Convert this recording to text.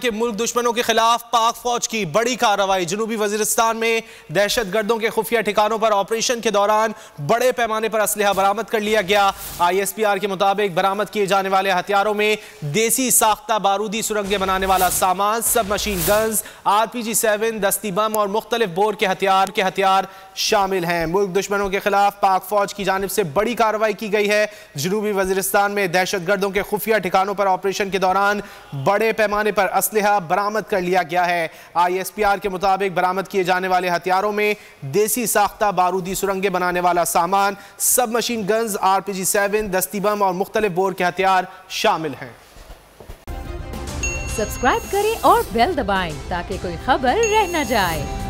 के मुल्क दुश्मनों के खिलाफ पाक फौज की बड़ी कार्रवाई। जनूबी वजीरिस्तान में दहशत गर्दों के खुफिया ठिकानों पर ऑपरेशन के दौरान बड़े पैमाने पर असलहा बरामद कर लिया गया। आई एस पी आर के मुताबिक बरामद किए जाने वाले हथियारों में देसी साख्ता बारूदी सुरंगें बनाने वाला सामान सब machine guns, R P G seven, दस्ती बम और मुख्तलिफ़ बोर के हथियार के हथियार शामिल हैं। मुल्क दुश्मनों के खिलाफ पाक फौज की जानब से बड़ी कार्रवाई की गई है। जनूबी वजीरिस्तान में दहशत गर्दों के खुफिया ठिकानों पर ऑपरेशन के दौरान बड़े पैमाने पर असलहा बरामद कर लिया गया है। आई एस पी आर के मुताबिक बरामद किए जाने वाले हथियारों में देसी साख्ता बारूदी सुरंगें बनाने वाला सामान सब machine guns, R P G seven, दस्ती बम और मुख्तलिफ़ बोर के हथियार शामिल हैं। सब्सक्राइब करें और बेल दबाएँ ताकि कोई खबर रह न जाए।